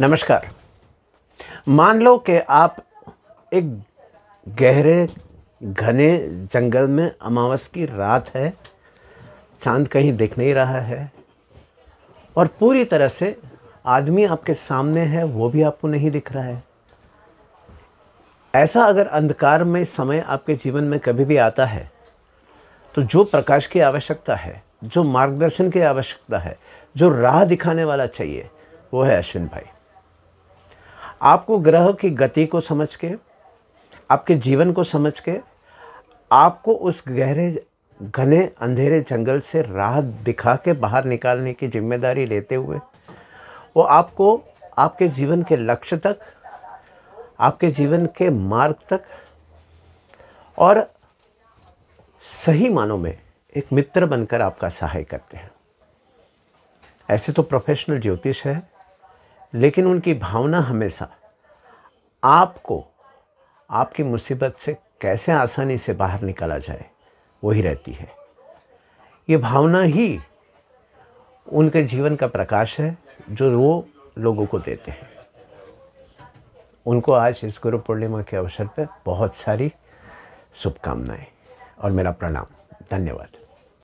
नमस्कार। मान लो कि आप एक गहरे, घने जंगल में अमावस की रात है, चाँद कहीं दिख नहीं रहा है, और पूरी तरह से आदमी आपके सामने है, वो भी आपको नहीं दिख रहा है। ऐसा अगर अंधकार में समय आपके जीवन में कभी भी आता है तो जो प्रकाश की आवश्यकता है, जो मार्गदर्शन की आवश्यकता है, जो राह दिखाने वाला चाहिए, वो है अश्विन भाई। आपको ग्रह की गति को समझ के, आपके जीवन को समझ के, आपको उस गहरे, घने, अंधेरे जंगल से राह दिखा के बाहर निकालने की ज़िम्मेदारी लेते हुए, वो आपको आपके जीवन के लक्ष्य तक, आपके जीवन के मार्ग तक और सही मानों में एक मित्र बनकर आपका सहाय करते हैं। ऐसे तो प्रोफेशनल ज्योतिष है। लेकिन उनकी भावना हमेशा आपको, आपकी मुसीबत से कैसे आसानी से बाहर निकाला जाए, वही रहती है। ये भावना ही उनके जीवन का प्रकाश है, जो वो लोगों को देते हैं। उनको आज इस गुरु पूर्णिमा के अवसर पर बहुत सारी शुभकामनाएँ और मेरा प्रणाम। धन्यवाद।